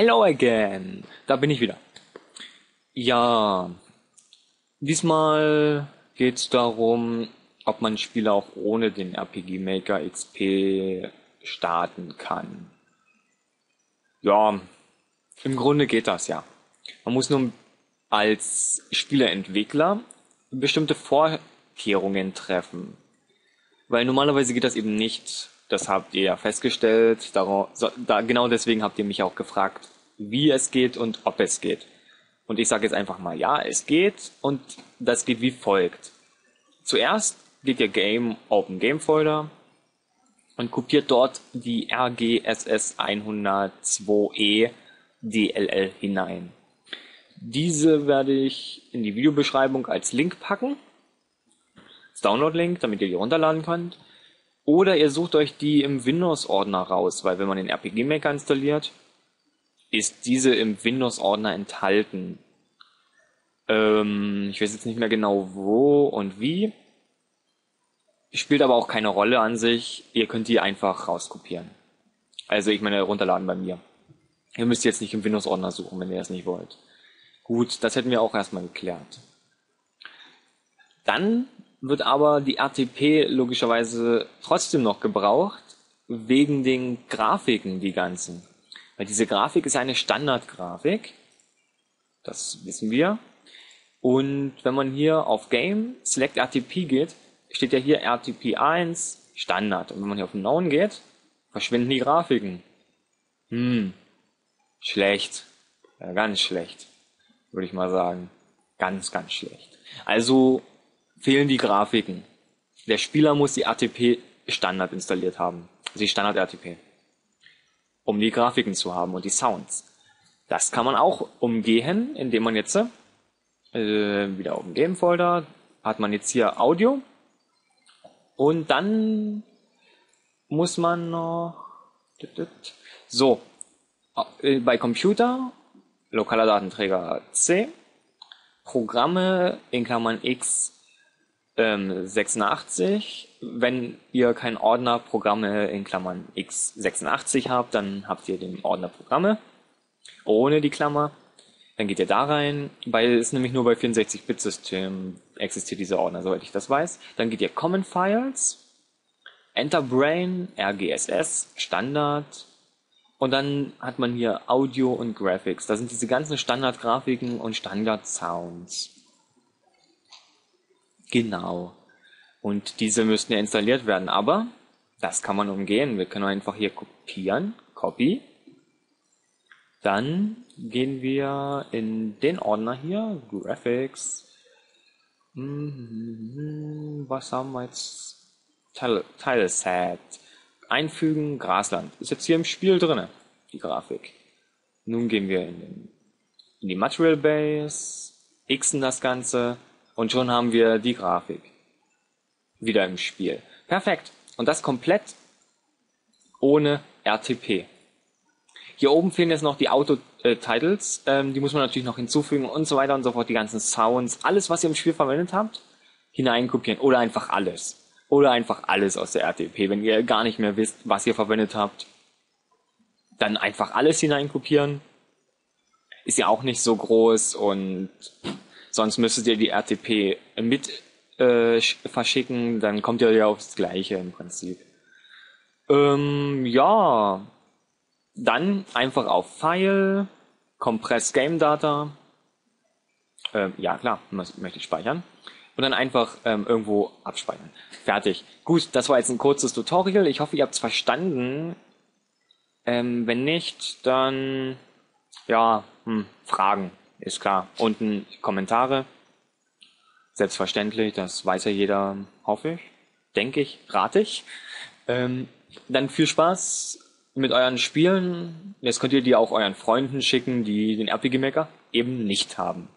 Hello again. Da bin ich wieder. Ja, diesmal geht's darum, ob man Spiele auch ohne den RPG Maker XP starten kann. Ja, im Grunde geht das ja. Man muss nur als Spieleentwickler bestimmte Vorkehrungen treffen. Weil normalerweise geht das eben nicht. Das habt ihr ja festgestellt. Darauf, da, genau deswegen habt ihr mich auch gefragt, wie es geht und ob es geht. Und ich sage jetzt einfach mal, ja, es geht und das geht wie folgt. Zuerst geht ihr Game Open Game Folder und kopiert dort die RGSS 102E DLL hinein. Diese werde ich in die Videobeschreibung als Link packen. Download-Link, damit ihr die runterladen könnt. Oder ihr sucht euch die im Windows-Ordner raus, weil wenn man den RPG Maker installiert, ist diese im Windows-Ordner enthalten. Ähm, ich weiß jetzt nicht mehr genau wo und wie. Spielt aber auch keine Rolle an sich. Ihr könnt die einfach rauskopieren. Also ich meine runterladen bei mir. Ihr müsst jetzt nicht im Windows-Ordner suchen, wenn ihr das nicht wollt. Gut, das hätten wir auch erstmal geklärt. Dann wird aber die RTP logischerweise trotzdem noch gebraucht, wegen den Grafiken, die ganzen. Weil diese Grafik ist eine Standardgrafik. Das wissen wir. Und wenn man hier auf Game, Select RTP geht, steht ja hier RTP 1 Standard. Und wenn man hier auf Known geht, verschwinden die Grafiken. Hm, schlecht. Ja, ganz schlecht würde ich mal sagen. Ganz, ganz schlecht. Also fehlen die Grafiken. Der Spieler muss die RTP Standard installiert haben. Also die Standard RTP. Um die Grafiken zu haben und die Sounds. Das kann man auch umgehen, indem man jetzt äh, wieder auf dem Game Folder hat man jetzt hier Audio und dann muss man noch so äh, bei Computer lokaler Datenträger C, Programme in Klammern X ähm, 86. Wenn ihr keinen Ordner Programme in Klammern X86 habt, dann habt ihr den Ordner Programme ohne die Klammer. Dann geht ihr da rein, weil es nämlich nur bei 64-Bit-Systemen existiert dieser Ordner, soweit ich das weiß. Dann geht ihr Common Files, Enter Brain, RGSS, Standard, und dann hat man hier Audio und Graphics. Da sind diese ganzen Standardgrafiken und Standard-Sounds. Genau. Und diese müssten ja installiert werden. Aber das kann man umgehen. Wir können einfach hier kopieren. Copy. Dann gehen wir in den Ordner hier. Graphics. Mhm. Was haben wir jetzt? Tileset einfügen, Grasland. Ist jetzt hier im Spiel drinne, die Grafik. Nun gehen wir in, den, in die Material Base, xen das Ganze und schon haben wir die Grafik wieder im Spiel. Perfekt. Und das komplett ohne RTP. Hier oben fehlen jetzt noch die Auto-Titles, ähm, die muss man natürlich noch hinzufügen und so weiter und so fort, die ganzen Sounds, alles, was ihr im Spiel verwendet habt, hineinkopieren oder einfach alles. Oder einfach alles aus der RTP. Wenn ihr gar nicht mehr wisst, was ihr verwendet habt, dann einfach alles hineinkopieren. Ist ja auch nicht so groß und sonst müsstet ihr die RTP mit äh, verschicken, dann kommt ihr ja aufs Gleiche im Prinzip. Ähm, ja, dann einfach auf File, Compress Game Data. Ähm, ja klar, möchte ich speichern und dann einfach ähm, irgendwo abspeichern. Fertig. Gut, das war jetzt ein kurzes Tutorial. Ich hoffe, ihr habt es verstanden. Ähm, wenn nicht, dann ja, hm, Fragen, ist klar. Unten Kommentare. Selbstverständlich, das weiß ja jeder, hoffe ich. Denke ich, rate ich. Ähm, dann viel Spaß mit euren Spielen. Jetzt könnt ihr die auch euren Freunden schicken, die den RPG Maker eben nicht haben.